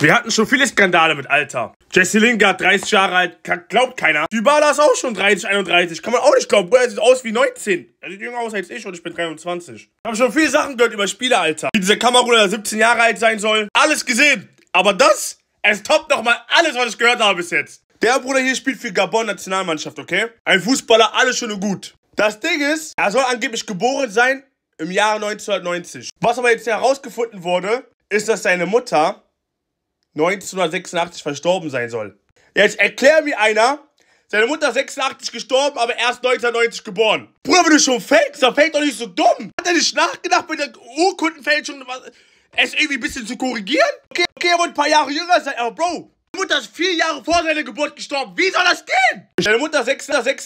Wir hatten schon viele Skandale mit Alter. Jesse Lingard, 30 Jahre alt, glaubt keiner. Dybala ist auch schon 30, 31. Kann man auch nicht glauben. Er sieht aus wie 19. Er sieht jünger aus als ich und ich bin 23. Ich habe schon viele Sachen gehört über Spieleralter. Wie dieser Kameruner 17 Jahre alt sein soll. Alles gesehen. Aber das, es toppt nochmal alles, was ich gehört habe bis jetzt. Der Bruder hier spielt für Gabon Nationalmannschaft, okay? Ein Fußballer, alles schön und gut. Das Ding ist, er soll angeblich geboren sein im Jahre 1990. Was aber jetzt herausgefunden wurde, ist, dass seine Mutter 1986 verstorben sein soll. Jetzt erklär mir einer, seine Mutter ist 86 gestorben, aber erst 1990 geboren. Bruder, wenn du schon fällst, dann fällt doch nicht so dumm. Hat er nicht nachgedacht mit der Urkundenfälschung, es irgendwie ein bisschen zu korrigieren? Okay, okay, er wollte ein paar Jahre jünger sein, aber Bro, Mutter ist vier Jahre vor seiner Geburt gestorben. Wie soll das gehen? Deine Mutter ist 6, 6,